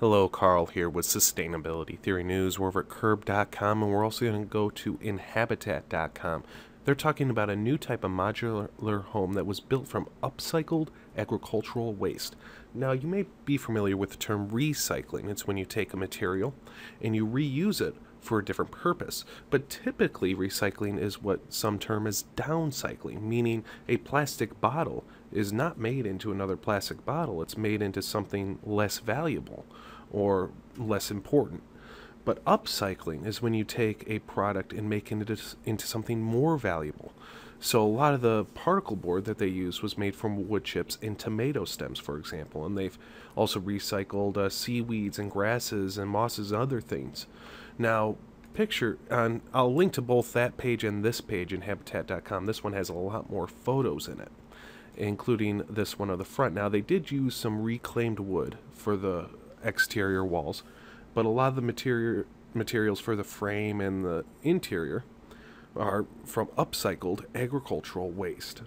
Hello, Carl here with Sustainability Theory News. We're over at curbed.com and we're also going to go to inhabitat.com. They're talking about a new type of modular home that was built from upcycled agricultural waste. Now, you may be familiar with the term recycling. It's when you take a material and you reuse it for a different purpose. But typically, recycling is what some term as downcycling, meaning a plastic bottle is not made into another plastic bottle, it's made into something less valuable or less important. But upcycling is when you take a product and make it into something more valuable. So a lot of the particle board that they used was made from wood chips and tomato stems, for example, and they've also recycled uh, seaweeds and grasses and mosses and other things. Now, picture, and I'll link to both that page and this page Inhabitat.com. This one has a lot more photos in it, including this one on the front. Now, they did use some reclaimed wood for the exterior walls, but a lot of the material materials for the frame and the interior are from upcycled agricultural waste.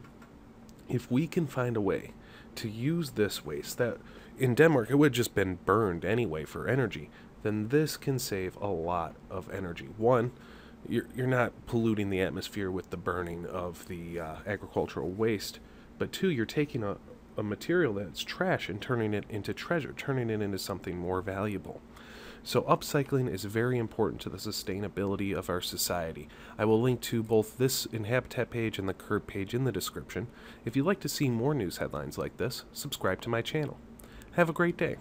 If we can find a way to use this waste that in Denmark it would have just been burned anyway for energy, then this can save a lot of energy. One, you're, you're not polluting the atmosphere with the burning of the uh, agricultural waste, but two, you're taking a, a material that's trash and turning it into treasure, turning it into something more valuable. So upcycling is very important to the sustainability of our society. I will link to both this Inhabitat page and the Curbed page in the description. If you'd like to see more news headlines like this, subscribe to my channel. Have a great day.